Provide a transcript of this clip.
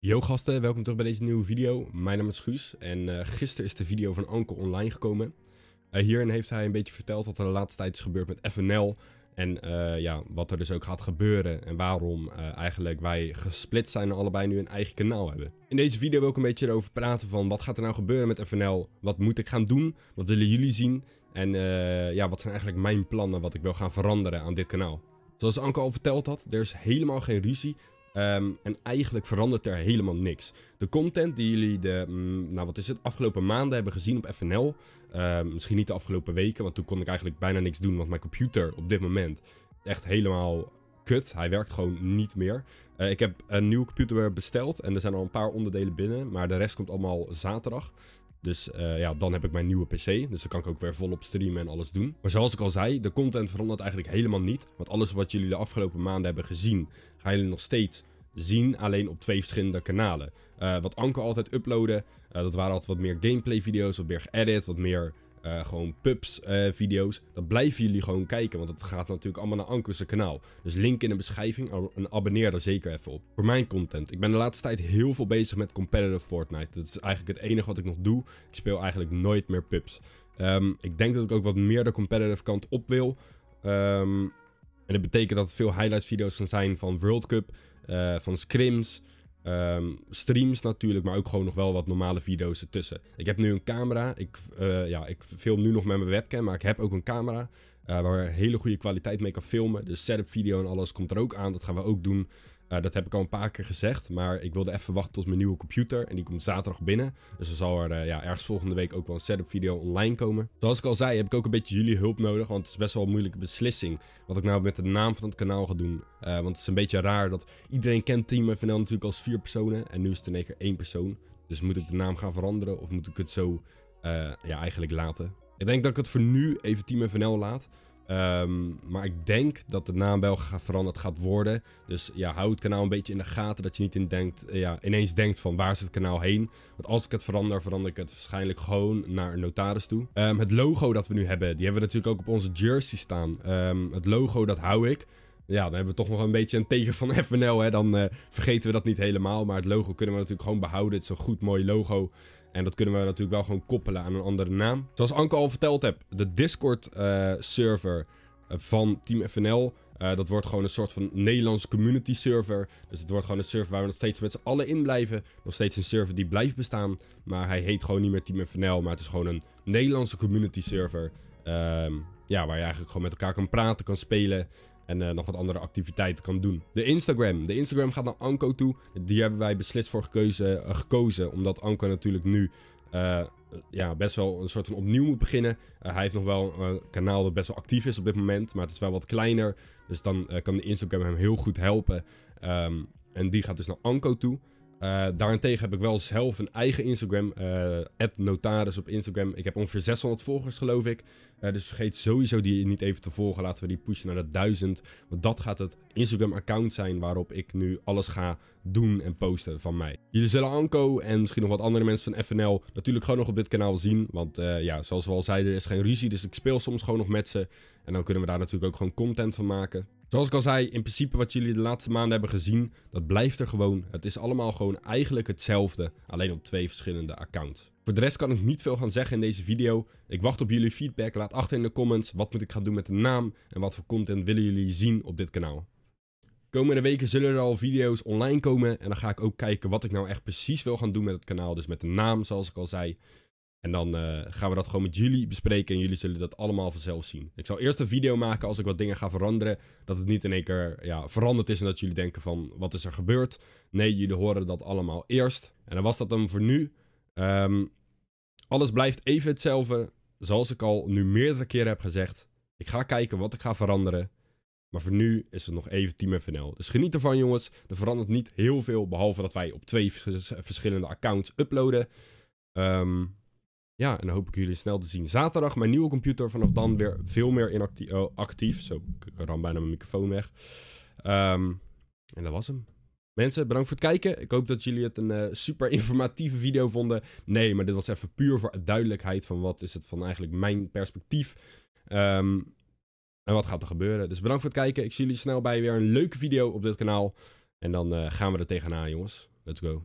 Yo gasten, welkom terug bij deze nieuwe video. Mijn naam is Guus en uh, gisteren is de video van Anko online gekomen. Uh, hierin heeft hij een beetje verteld wat er de laatste tijd is gebeurd met FNL. En uh, ja, wat er dus ook gaat gebeuren en waarom eigenlijk wij gesplit zijn en allebei nu een eigen kanaal hebben. In deze video wil ik een beetje erover praten van wat gaat er nou gebeuren met FNL? Wat moet ik gaan doen? Wat willen jullie zien? En ja, wat zijn eigenlijk mijn plannen wat ik wil gaan veranderen aan dit kanaal? Zoals Anko al verteld had, er is helemaal geen ruzie. Um, en eigenlijk verandert er helemaal niks. De content die jullie de, mm, nou wat is het, afgelopen maanden hebben gezien op FNL. Ehm, misschien niet de afgelopen weken, want toen kon ik eigenlijk bijna niks doen. Want mijn computer op dit moment echt helemaal kut. Hij werkt gewoon niet meer. Uh, ik heb een nieuwe computer besteld en er zijn al een paar onderdelen binnen. Maar de rest komt allemaal zaterdag. Dus uh, ja, dan heb ik mijn nieuwe PC. Dus dan kan ik ook weer volop streamen en alles doen. Maar zoals ik al zei, de content verandert eigenlijk helemaal niet. Want alles wat jullie de afgelopen maanden hebben gezien, gaan jullie nog steeds zien. Alleen op twee verschillende kanalen. Uh, wat Anker altijd uploaden, uh, dat waren altijd wat meer gameplay video's, wat meer edit, wat meer uh, gewoon pubs video's. Dat blijven jullie gewoon kijken, want het gaat natuurlijk allemaal naar Anker's kanaal. Dus link in de beschrijving en abonneer er zeker even op. Voor mijn content. Ik ben de laatste tijd heel veel bezig met competitive Fortnite. Dat is eigenlijk het enige wat ik nog doe. Ik speel eigenlijk nooit meer pubs. Um, ik denk dat ik ook wat meer de competitive kant op wil. Um, en dat betekent dat het veel highlights video's gaan zijn van World Cup, uh, van scrims... Um, streams natuurlijk, maar ook gewoon nog wel wat normale video's ertussen. Ik heb nu een camera. Ik, uh, ja, ik film nu nog met mijn webcam, maar ik heb ook een camera. Uh, waar hele goede kwaliteit mee kan filmen. Dus setup video en alles komt er ook aan. Dat gaan we ook doen. Uh, dat heb ik al een paar keer gezegd, maar ik wilde even wachten tot mijn nieuwe computer. En die komt zaterdag binnen. Dus er zal er uh, ja, ergens volgende week ook wel een setup video online komen. Zoals ik al zei, heb ik ook een beetje jullie hulp nodig. Want het is best wel een moeilijke beslissing. Wat ik nou met de naam van het kanaal ga doen. Uh, want het is een beetje raar dat iedereen kent Team FNL natuurlijk als vier personen. En nu is het in één keer één persoon. Dus moet ik de naam gaan veranderen of moet ik het zo ja, eigenlijk laten? Ik denk dat ik het voor nu even Team FNL laat. Um, maar ik denk dat de naam wel veranderd gaat worden. Dus ja, hou het kanaal een beetje in de gaten. Dat je niet in denkt, ja, ineens denkt van waar is het kanaal heen. Want als ik het verander, verander ik het waarschijnlijk gewoon naar een notaris toe. Um, het logo dat we nu hebben, die hebben we natuurlijk ook op onze jersey staan. Um, het logo, dat hou ik. Ja, dan hebben we toch nog een beetje een tegen van FNL. Hè? Dan uh, vergeten we dat niet helemaal. Maar het logo kunnen we natuurlijk gewoon behouden. Het is een goed mooi logo. En dat kunnen we natuurlijk wel gewoon koppelen aan een andere naam. Zoals Anke al verteld heb, de Discord uh, server van Team FNL. Uh, dat wordt gewoon een soort van Nederlandse community server. Dus het wordt gewoon een server waar we nog steeds met z'n allen in blijven. Nog steeds een server die blijft bestaan. Maar hij heet gewoon niet meer Team FNL. Maar het is gewoon een Nederlandse community server. Um, ja, waar je eigenlijk gewoon met elkaar kan praten, kan spelen. En uh, nog wat andere activiteiten kan doen. De Instagram. De Instagram gaat naar Anko toe. Die hebben wij beslist voor gekozen. Uh, gekozen omdat Anko natuurlijk nu uh, ja, best wel een soort van opnieuw moet beginnen. hij heeft nog wel een kanaal dat best wel actief is op dit moment. Maar het is wel wat kleiner. Dus dan kan de Instagram hem heel goed helpen. Um, en die gaat dus naar Anko toe. Uh, daarentegen heb ik wel zelf een eigen Instagram, uh, notaris op Instagram. Ik heb ongeveer 600 volgers geloof ik. Uh, dus vergeet sowieso die niet even te volgen. Laten we die pushen naar de 1000. Want dat gaat het Instagram account zijn waarop ik nu alles ga doen en posten van mij. Jullie zullen Anko en misschien nog wat andere mensen van FNL natuurlijk gewoon nog op dit kanaal zien. Want ja, zoals we al zeiden, er is geen ruzie. Dus ik speel soms gewoon nog met ze. En dan kunnen we daar natuurlijk ook gewoon content van maken. Zoals ik al zei, in principe wat jullie de laatste maanden hebben gezien, dat blijft er gewoon. Het is allemaal gewoon eigenlijk hetzelfde, alleen op twee verschillende accounts. Voor de rest kan ik niet veel gaan zeggen in deze video. Ik wacht op jullie feedback. Laat achter in de comments wat moet ik gaan doen met de naam en wat voor content willen jullie zien op dit kanaal. Komende weken zullen er al video's online komen en dan ga ik ook kijken wat ik nou echt precies wil gaan doen met het kanaal. Dus met de naam zoals ik al zei. En dan uh, gaan we dat gewoon met jullie bespreken en jullie zullen dat allemaal vanzelf zien. Ik zal eerst een video maken als ik wat dingen ga veranderen. Dat het niet in één keer ja, veranderd is en dat jullie denken van wat is er gebeurd. Nee, jullie horen dat allemaal eerst. En dan was dat dan voor nu. Um, alles blijft even hetzelfde. Zoals ik al nu meerdere keren heb gezegd. Ik ga kijken wat ik ga veranderen. Maar voor nu is het nog even Team FNL. Dus geniet ervan jongens. Er verandert niet heel veel. Behalve dat wij op twee verschillende accounts uploaden. Um, ja, en dan hoop ik jullie snel te zien. Zaterdag mijn nieuwe computer. Vanaf dan weer veel meer. Oh, actief. Zo, ik ram bijna mijn microfoon weg. Um, en dat was hem. Mensen, bedankt voor het kijken. Ik hoop dat jullie het een uh, super informatieve video vonden. Nee, maar dit was even puur voor duidelijkheid van wat is het van eigenlijk mijn perspectief. Um, en wat gaat er gebeuren. Dus bedankt voor het kijken. Ik zie jullie snel bij weer een leuke video op dit kanaal. En dan uh, gaan we er tegenaan, jongens. Let's go.